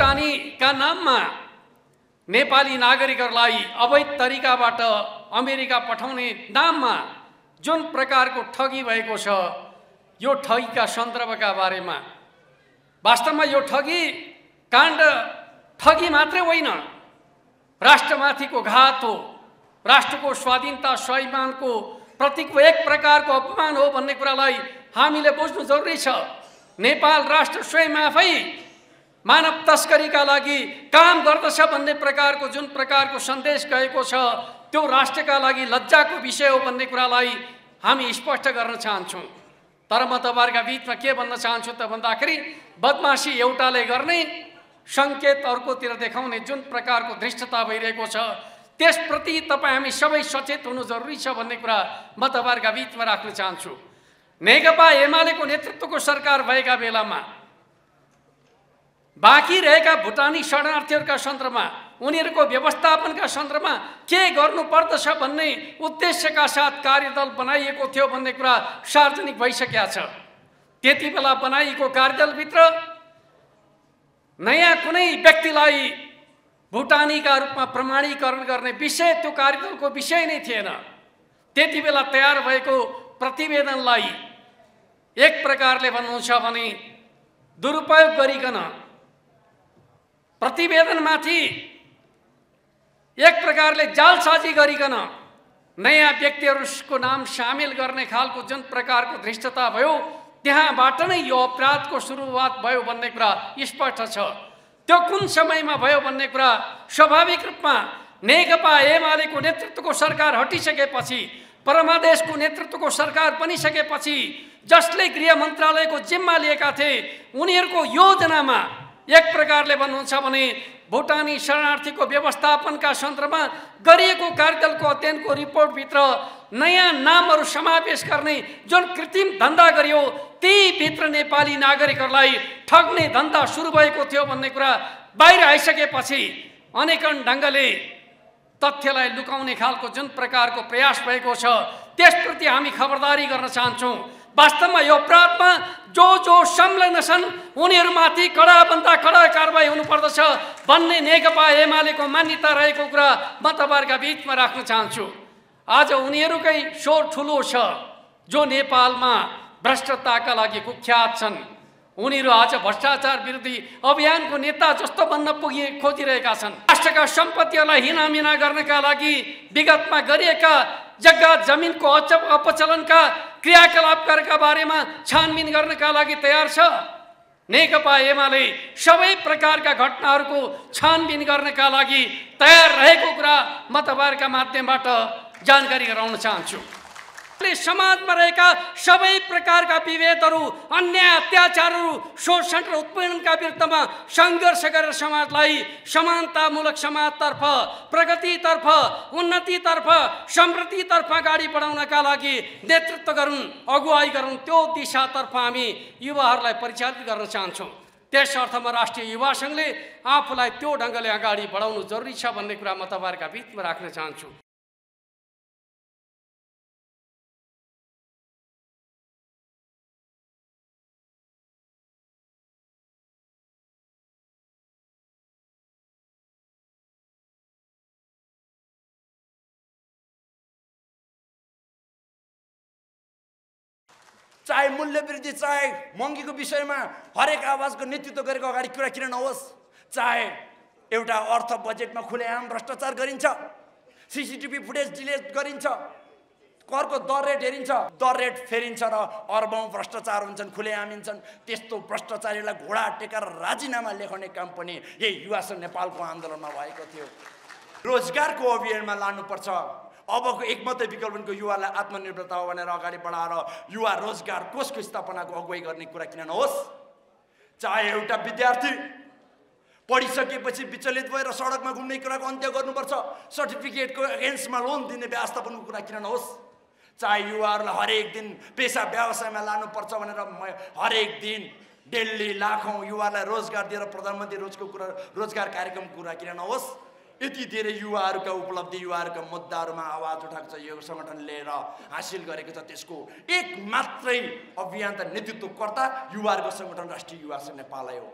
भुटानीका नाममा नेपाली नागरिकहरूलाई अवैध तरिकाबाट अमेरिका पठाउने नाममा जुन प्रकारको ठगी भएको छ यो ठगीका सन्दर्भका बारेमा। वास्तवमा यो ठगी काण्ड ठगी मात्रै होइन राष्ट्रमाथिको घात हो राष्ट्रको स्वाधीनता स्वाभिमानको प्रतिको एक प्रकारको अपमान हो भन्ने कुरालाई हामीले बुझ्नु जरुरी छ। नेपाल राष्ट्र स्वयं आफै मानव तस्करीका लागि काम गर्दछ भन्ने प्रकारको जुन प्रकारको सन्देश गएको छ त्यो राष्ट्रका लागि लज्जाको विषय हो भन्ने कुरालाई हामी स्पष्ट गर्न चाहन्छौँ। तर म तपाईँहरूका बिचमा के भन्न चाहन्छु त भन्दाखेरि बदमासी एउटाले गर्ने सङ्केत अर्कोतिर देखाउने जुन प्रकारको धृष्टता भइरहेको छ त्यसप्रति तपाईँ हामी सबै सचेत हुनु जरुरी छ भन्ने कुरा म तपाईँहरूका बिचमा राख्न चाहन्छु। नेकपा एमालेको नेतृत्वको सरकार भएका बेलामा बाँकी रहेका भुटानी शरणार्थीहरूका सन्दर्भमा उनीहरूको व्यवस्थापनका सन्दर्भमा के गर्नुपर्दछ भन्ने उद्देश्यका साथ कार्यदल बनाइएको थियो भन्ने कुरा सार्वजनिक भइसकेका छ। त्यति बेला बनाइएको कार्यदलभित्र नयाँ कुनै व्यक्तिलाई भुटानीका रूपमा प्रमाणीकरण गर्ने विषय त्यो कार्यदलको विषय नै थिएन। त्यति बेला तयार भएको प्रतिवेदनलाई एक प्रकारले भन्नुहुन्छ भने दुरुपयोग गरिकन प्रतिवेदनमाथि एक प्रकारले जालसाजी गरिकन नयाँ व्यक्तिहरूको नाम सामेल गर्ने खालको जुन प्रकारको धृष्टता भयो त्यहाँबाट नै यो अपराधको सुरुवात भयो भन्ने कुरा स्पष्ट छ। त्यो कुन समयमा भयो भन्ने कुरा स्वाभाविक रूपमा नेकपा एमालेको नेतृत्वको सरकार हटिसकेपछि परमादेशको नेतृत्वको सरकार बनिसकेपछि जसले गृह मन्त्रालयको जिम्मा लिएका थिए उनीहरूको योजनामा एक प्रकारले भन्नुहुन्छ भने भुटानी शरणार्थीको व्यवस्थापनका सन्दर्भमा गरिएको कार्यदलको अध्ययनको रिपोर्टभित्र नयाँ नामहरू समावेश गर्ने जुन कृत्रिम धन्दा गरियो भित्र नेपाली नागरिकहरूलाई ठग्ने धन्दा सुरु भएको थियो भन्ने कुरा बाहिर आइसकेपछि अनेकन ढङ्गले तथ्यलाई लुकाउने खालको जुन प्रकारको प्रयास भएको छ त्यसप्रति हामी खबरदारी गर्न चाहन्छौँ। वास्तवमा यो अपराधमा जो जो संलग्न छन् उनीहरूमाथि कडाभन्दा कडा कारवाही हुनुपर्दछ भन्ने नेकपा एमालेको मान्यता रहेको कुरा म तपाईँहरूका बिचमा राख्न चाहन्छु। आज उनीहरूकै स्वर ठुलो छ जो नेपालमा भ्रष्टताका लागि कुख्यात छन्। उनीहरू आज भ्रष्टाचार विरोधी अभियानको नेता जस्तो बन्न पुगे खोजिरहेका छन्। राष्ट्रका सम्पत्तिहरूलाई हिनामिना गर्नका लागि विगतमा गरिएका जग्गा जमिनको अच अपचलनका क्रियाकलापका बारेमा छानबिन गर्नका लागि तयार छ। नेकपा एमाले सबै प्रकारका घटनाहरूको छानबिन गर्नका लागि तयार रहेको कुरा म तपाईँहरूका माध्यमबाट जानकारी गराउन चाहन्छु। समाजमा रहेका सबै प्रकारका विभेदहरू अन्याय अत्याचारहरू शोषण र उत्पीडनका विरुद्धमा सङ्घर्ष गरेर समाजलाई समानतामूलक समाजतर्फ प्रगतितर्फ उन्नतितर्फ समृद्धितर्फ अगाडि बढाउनका लागि नेतृत्व गरून् अगुवाई गरून् त्यो दिशातर्फ हामी युवाहरूलाई परिचालित गर्न चाहन्छौँ। त्यस अर्थमा राष्ट्रिय युवा सङ्घले आफूलाई त्यो ढङ्गले अगाडि बढाउनु जरुरी छ भन्ने कुरा म तपाईँहरूका बिचमा राख्न चाहन्छु। चाहे मूल्य वृद्धि चाहे महँगीको विषयमा हरेक आवाजको नेतृत्व गरेको अगाडि कुरा किन नहोस्? चाहे एउटा अर्थ बजेटमा खुलेआम भ्रष्टाचार गरिन्छ सिसिटिभी फुटेज डिलेट गरिन्छ करको दर रेट हेरिन्छ दर रेट फेरिन्छ र अर्बौँ भ्रष्टाचार हुन्छन् खुलेआम हिँड्छन्। त्यस्तो भ्रष्टाचारीलाई घोडा टेकेर राजीनामा लेखाउने काम पनि यही युवा सङ्घ नेपालको आन्दोलनमा भएको थियो। रोजगारको अभियानमा लानुपर्छ। अबको एक मात्रै विकल्प भनेको युवालाई आत्मनिर्भरता हो भनेर अगाडि बढाएर युवा रोजगार कोषको स्थापनाको अगुवाई गर्ने कुरा किन नहोस्? चाहे एउटा विद्यार्थी पढिसकेपछि विचलित भएर सडकमा घुम्ने कुराको अन्त्य गर्नुपर्छ सर्टिफिकेटको एगेन्स्टमा लोन दिने व्यवस्थापनको कुरा किन नहोस्? चाहे युवाहरूलाई हरेक दिन पेसा व्यवसायमा लानुपर्छ भनेर हरेक दिन दिल्ली लाखौँ युवालाई रोजगार दिएर प्रधानमन्त्री रोजको कुरा रोजगार कार्यक्रमको कुरा किन नहोस्? यति धेरै युवाहरूका उपलब्धि युवाहरूका मुद्दाहरूमा आवाज उठाएको छ यो सङ्गठन लिएर हासिल गरेको छ त्यसको एक मात्रै अभियान त नेतृत्वकर्ता युवाहरूको सङ्गठन राष्ट्रिय युवा सङ्घ नेपालै हो।